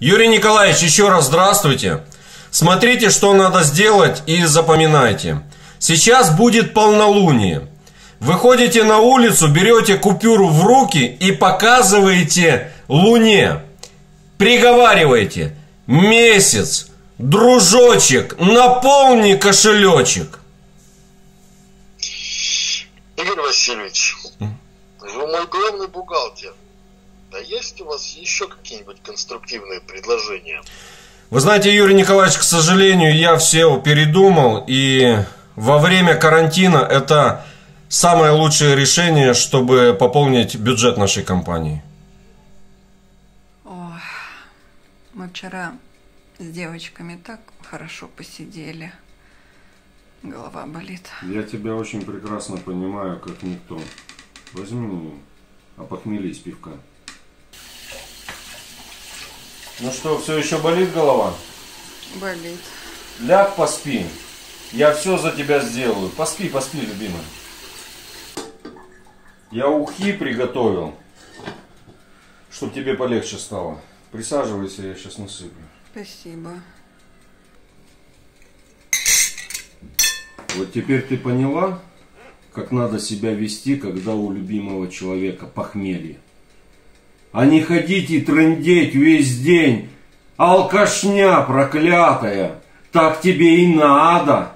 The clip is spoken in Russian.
Юрий Николаевич, еще раз здравствуйте. Смотрите, что надо сделать и запоминайте. Сейчас будет полнолуние. Выходите на улицу, берете купюру в руки и показываете Луне. Приговариваете. Месяц, дружочек, наполни кошелечек. Игорь Васильевич, вы мой главный бухгалтер. Да есть у вас еще какие-нибудь конструктивные предложения? Вы знаете, Юрий Николаевич, к сожалению, я все передумал, и во время карантина это самое лучшее решение, чтобы пополнить бюджет нашей компании. Ой, мы вчера с девочками так хорошо посидели. Голова болит. Я тебя очень прекрасно понимаю, как никто. Возьми, опохмелись пивка. Ну что, все еще болит голова? Болит. Ляг, поспи. Я все за тебя сделаю. Поспи, поспи, любимая. Я ухи приготовил, чтобы тебе полегче стало. Присаживайся, я сейчас насыплю. Спасибо. Вот теперь ты поняла, как надо себя вести, когда у любимого человека похмелье. А не ходить и трындеть весь день. Алкашня проклятая. Так тебе и надо.